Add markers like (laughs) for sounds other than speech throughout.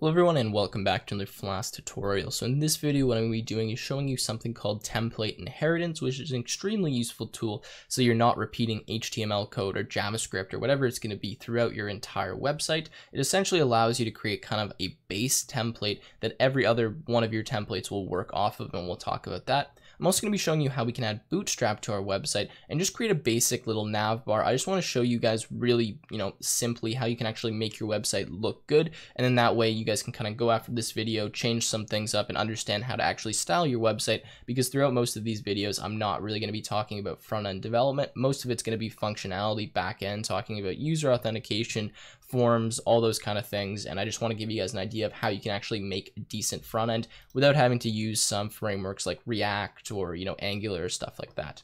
Hello everyone and welcome back to another Flask tutorial. So in this video what I'm going to be doing is showing you something called template inheritance which is an extremely useful tool so you're not repeating HTML code or JavaScript or whatever it's going to be throughout your entire website. It essentially allows you to create kind of a base template that every other one of your templates will work off of and we'll talk about that. I'm also going to be showing you how we can add Bootstrap to our website and just create a basic little nav bar. I just want to show you guys really, you know, simply how you can actually make your website look good. And then that way you guys can kind of go after this video, change some things up and understand how to actually style your website because throughout most of these videos, I'm not really going to be talking about front-end development. Most of it's going to be functionality, back-end, talking about user authentication, forms, all those kind of things. And I just want to give you guys an idea of how you can actually make a decent front end without having to use some frameworks like React or, you know, Angular or stuff like that.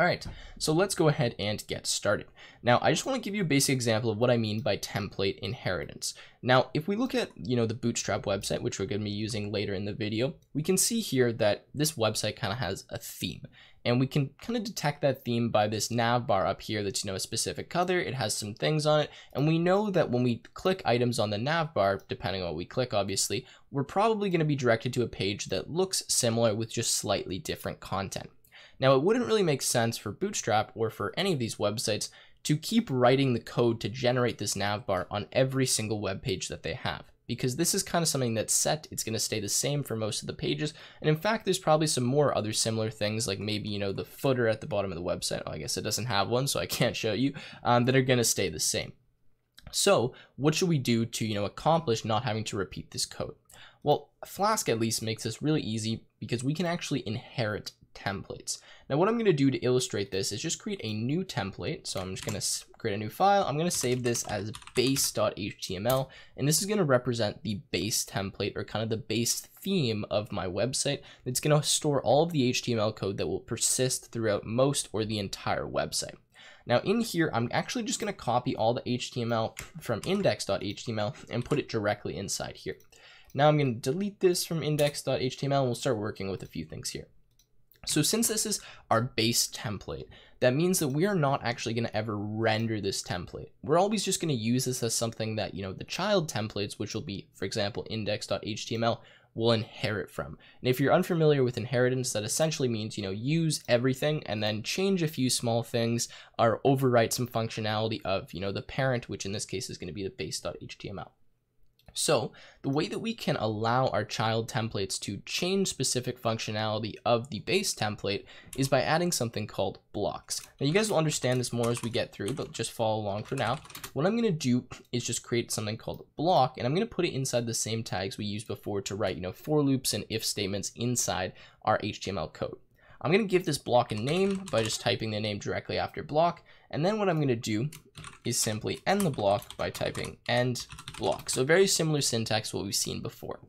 All right, so let's go ahead and get started. Now, I just want to give you a basic example of what I mean by template inheritance. Now, if we look at, you know, the Bootstrap website, which we're going to be using later in the video, we can see here that this website kind of has a theme. And we can kind of detect that theme by this nav bar up here that's, you know, a specific color. It has some things on it. And we know that when we click items on the nav bar, depending on what we click, obviously, we're probably going to be directed to a page that looks similar with just slightly different content. Now, it wouldn't really make sense for Bootstrap or for any of these websites to keep writing the code to generate this navbar on every single web page that they have because this is kind of something that's set. It's going to stay the same for most of the pages. And in fact, there's probably some more other similar things like maybe, you know, the footer at the bottom of the website. Well, I guess it doesn't have one, so I can't show you, um, that are going to stay the same. So what should we do to, you know, accomplish not having to repeat this code? Well, Flask at least makes this really easy because we can actually inherit templates. Now what I'm going to do to illustrate this is just create a new template. So I'm just going to create a new file. I'm going to save this as base.html and this is going to represent the base template or kind of the base theme of my website. It's going to store all of the HTML code that will persist throughout most or the entire website. Now in here, I'm actually just going to copy all the HTML from index.html and put it directly inside here. Now I'm going to delete this from index.html and we'll start working with a few things here. So since this is our base template, that means that we are not actually going to ever render this template. We're always just going to use this as something that, you know, the child templates, which will be, for example, index.html, will inherit from. And if you're unfamiliar with inheritance, that essentially means, you know, use everything and then change a few small things or overwrite some functionality of, you know, the parent, which in this case is going to be the base.html. So the way that we can allow our child templates to change specific functionality of the base template is by adding something called blocks. Now you guys will understand this more as we get through, but just follow along for now. What I'm gonna do is just create something called block, and I'm gonna put it inside the same tags we used before to write, you know, for loops and if statements inside our HTML code. I'm going to give this block a name by just typing the name directly after block. And then what I'm going to do is simply end the block by typing end block. So very similar syntax what we've seen before.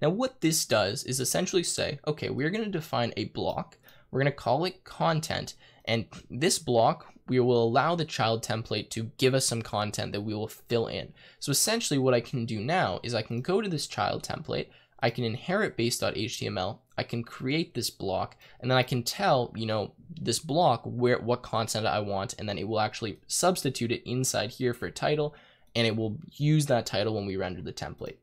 Now what this does is essentially say, okay, we're going to define a block. We're going to call it content. And this block, we will allow the child template to give us some content that we will fill in. So essentially what I can do now is I can go to this child template, I can inherit base.html, I can create this block, and then I can tell, you know, this block where what content I want, and then it will actually substitute it inside here for a title, and it will use that title when we render the template.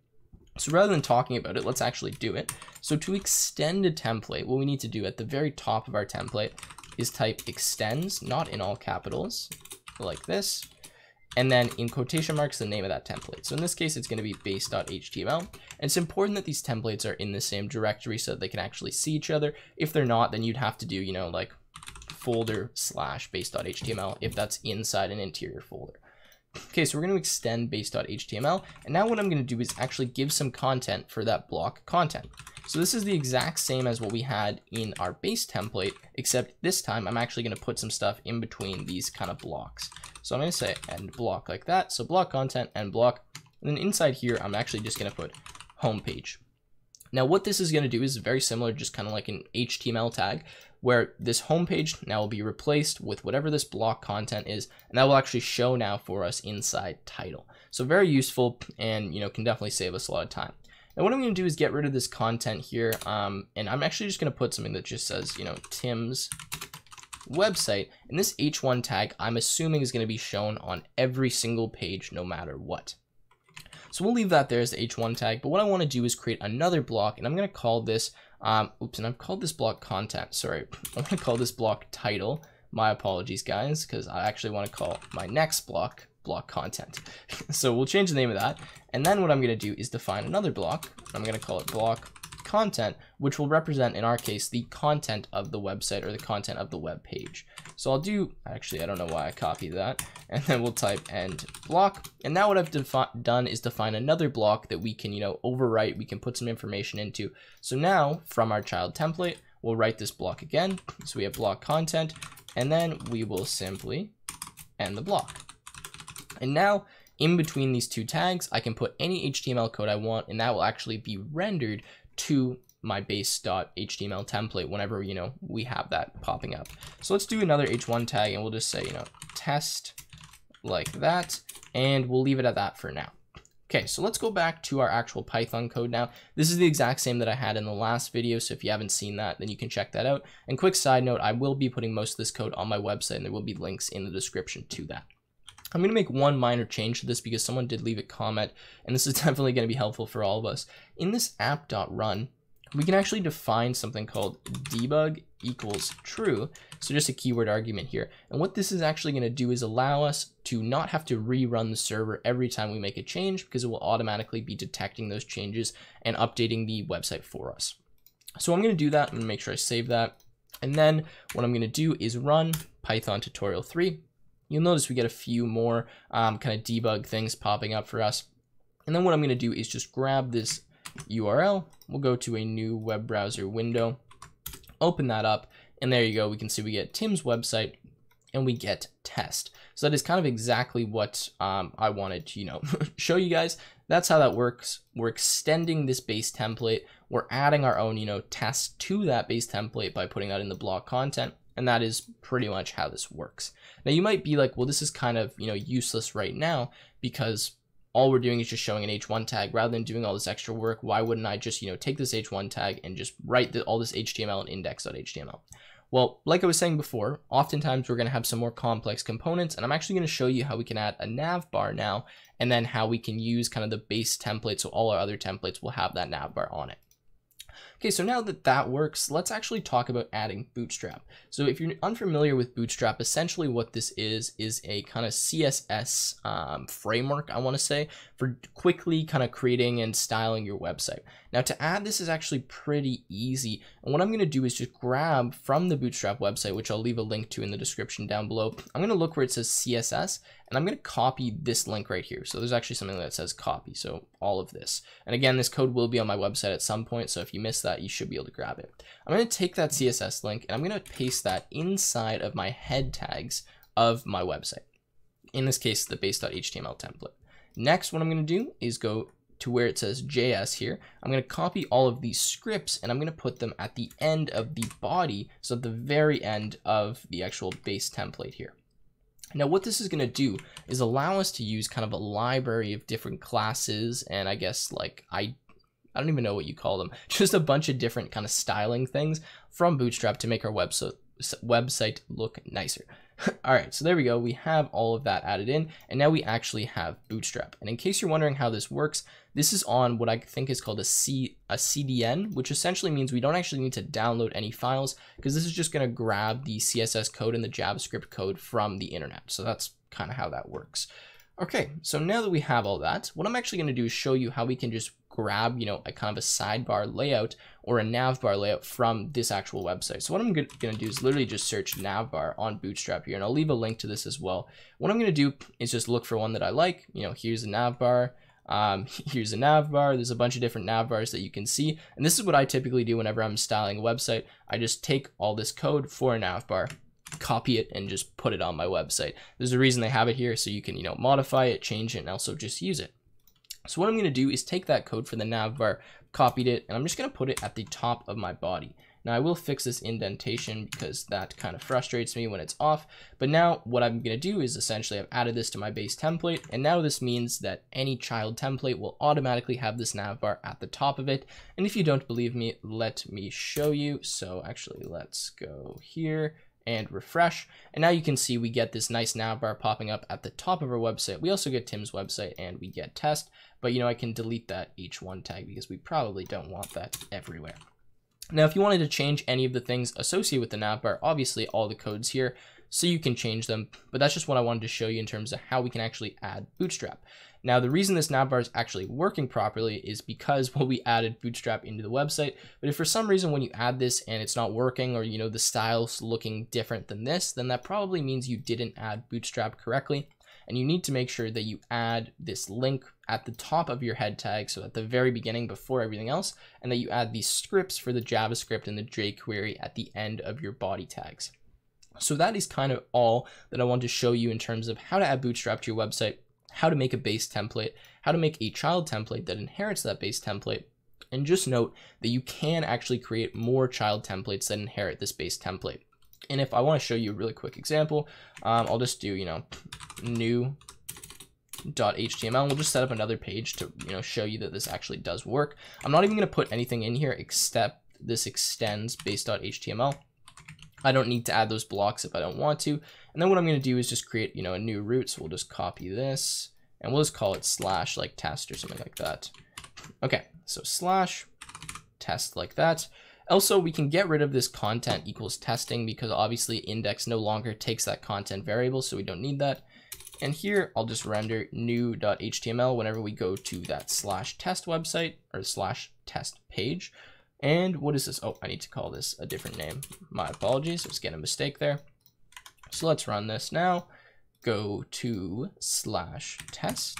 So rather than talking about it, let's actually do it. So to extend a template, what we need to do at the very top of our template is type extends, not in all capitals, like this, and then in quotation marks, the name of that template. So in this case, it's going to be base.html. And it's important that these templates are in the same directory so that they can actually see each other. If they're not, then you'd have to do, you know, like folder slash base.html if that's inside an interior folder. Okay, so we're going to extend base.html. And now what I'm going to do is actually give some content for that block content. So this is the exact same as what we had in our base template, except this time I'm actually going to put some stuff in between these kind of blocks. So I'm going to say end block like that. So block content and block. And then inside here, I'm actually just going to put homepage. Now what this is going to do is very similar, just kind of like an HTML tag, where this homepage now will be replaced with whatever this block content is, and that will actually show now for us inside title. So very useful and, you know, can definitely save us a lot of time. Now what I'm going to do is get rid of this content here, um, and I'm actually just going to put something that just says, you know, Tim's website. And this H1 tag, I'm assuming is going to be shown on every single page no matter what. So we'll leave that there as the h1 tag. But what I want to do is create another block, and I'm going to call this, um, oops, and I've called this block content. Sorry, I want to call this block title. My apologies, guys, because I actually want to call my next block block content. (laughs) so we'll change the name of that. And then what I'm going to do is define another block. I'm going to call it block content, which will represent, in our case, the content of the website or the content of the web page. So I'll do, actually, I don't know why I copied that. (laughs) And then we'll type end block. And now what I've done is define another block that we can, you know, overwrite. We can put some information into. So now from our child template, we'll write this block again. So we have block content, and then we will simply end the block. And now in between these two tags, I can put any HTML code I want, and that will actually be rendered to my base.html template whenever, you know, we have that popping up. So let's do another h1 tag and we'll just say, you know, test like that, and we'll leave it at that for now. Okay, so let's go back to our actual Python code now. This is the exact same that I had in the last video, so if you haven't seen that, then you can check that out. And quick side note, I will be putting most of this code on my website, and there will be links in the description to that. I'm going to make one minor change to this because someone did leave a comment, and this is (laughs) definitely going to be helpful for all of us. In this app.run, we can actually define something called debug equals true. So just a keyword argument here. And what this is actually going to do is allow us to not have to rerun the server every time we make a change because it will automatically be detecting those changes and updating the website for us. So I'm going to do that. I'm going to make sure I save that. And then what I'm going to do is run Python tutorial 3 you'll notice we get a few more um, kind of debug things popping up for us. And then what I'm going to do is just grab this URL. We'll go to a new web browser window, open that up, and there you go. We can see we get Tim's website and we get test. So that is kind of exactly what um, I wanted to, you know, (laughs) show you guys. That's how that works. We're extending this base template. We're adding our own, you know, test to that base template by putting that in the block content. And that is pretty much how this works. Now you might be like, well, this is kind of, you know, useless right now because all we're doing is just showing an h1 tag rather than doing all this extra work. Why wouldn't I just, you know, take this h1 tag and just write the, all this HTML in index.html? Well, like I was saying before, oftentimes we're going to have some more complex components, and I'm actually going to show you how we can add a nav bar now, and then how we can use kind of the base template, so all our other templates will have that nav bar on it. Okay, so now that that works, let's actually talk about adding Bootstrap. So if you're unfamiliar with Bootstrap, essentially what this is, is a kind of CSS um, framework, I wanna say, for quickly kind of creating and styling your website. Now to add this is actually pretty easy. And what I'm gonna do is just grab from the Bootstrap website, which I'll leave a link to in the description down below. I'm gonna look where it says CSS and I'm going to copy this link right here. So there's actually something that says copy. So all of this. And again, this code will be on my website at some point. So if you miss that, you should be able to grab it. I'm going to take that CSS link and I'm going to paste that inside of my head tags of my website. In this case, the base.html template. Next, what I'm going to do is go to where it says JS here. I'm going to copy all of these scripts and I'm going to put them at the end of the body. So at the very end of the actual base template here. Now what this is going to do is allow us to use kind of a library of different classes and I guess like I I don't even know what you call them, (laughs) just a bunch of different kind of styling things from Bootstrap to make our website website look nicer. (laughs) all right, so there we go. We have all of that added in, and now we actually have Bootstrap. And in case you're wondering how this works, this is on what I think is called a, C, a CDN, which essentially means we don't actually need to download any files because this is just going to grab the CSS code and the JavaScript code from the internet. So that's kind of how that works. Okay, so now that we have all that, what I'm actually going to do is show you how we can just grab, you know, a kind of a sidebar layout or a navbar layout from this actual website. So what I'm going to do is literally just search navbar on Bootstrap here, and I'll leave a link to this as well. What I'm going to do is just look for one that I like. You know, here's a navbar. Um, (laughs) here's a navbar. There's a bunch of different navbars that you can see. And this is what I typically do whenever I'm styling a website. I just take all this code for a navbar copy it and just put it on my website. There's a reason they have it here so you can, you know, modify it, change it, and also just use it. So what I'm going to do is take that code for the navbar, copied it, and I'm just going to put it at the top of my body. Now I will fix this indentation because that kind of frustrates me when it's off. But now what I'm going to do is essentially I've added this to my base template. And now this means that any child template will automatically have this navbar at the top of it. And if you don't believe me, let me show you. So actually let's go here and refresh. And now you can see we get this nice navbar popping up at the top of our website. We also get Tim's website and we get test, but you know, I can delete that h1 tag because we probably don't want that everywhere. Now, if you wanted to change any of the things associated with the navbar, obviously all the codes here, so you can change them, but that's just what I wanted to show you in terms of how we can actually add Bootstrap. Now, the reason this navbar is actually working properly is because (laughs) well, we added Bootstrap into the website, but if for some reason when you add this and it's not working or, you know, the style's looking different than this, then that probably means you didn't add Bootstrap correctly and you need to make sure that you add this link at the top of your head tag, so at the very beginning before everything else, and that you add these scripts for the JavaScript and the jQuery at the end of your body tags. So that is kind of all that I want to show you in terms of how to add Bootstrap to your website, how to make a base template, how to make a child template that inherits that base template, and just note that you can actually create more child templates that inherit this base template. And if I want to show you a really quick example, um, I'll just do, you know, new dot .html we'll just set up another page to you know show you that this actually does work. I'm not even going to put anything in here except this extends base.html. I don't need to add those blocks if I don't want to. And then what I'm going to do is just create, you know, a new route. So we'll just copy this and we'll just call it slash like test or something like that. Okay, so slash test like that. Also, we can get rid of this content equals testing because obviously index no longer takes that content variable, so we don't need that. And here I'll just render new.html whenever we go to that slash test website or slash test page. And what is this? Oh, I need to call this a different name. My apologies, I was getting a mistake there. So let's run this now. Go to slash test.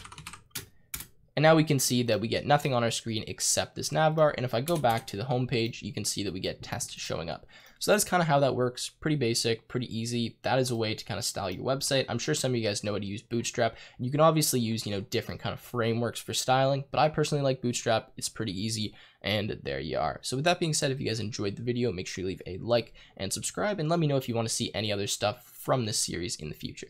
And now we can see that we get nothing on our screen except this navbar. And if I go back to the home page, you can see that we get test showing up. So that's kind of how that works. Pretty basic, pretty easy. That is a way to kind of style your website. I'm sure some of you guys know how to use Bootstrap. You can obviously use, you know, different kind of frameworks for styling, but I personally like Bootstrap. It's pretty easy. And there you are. So with that being said, if you guys enjoyed the video, make sure you leave a like and subscribe and let me know if you want to see any other stuff from this series in the future.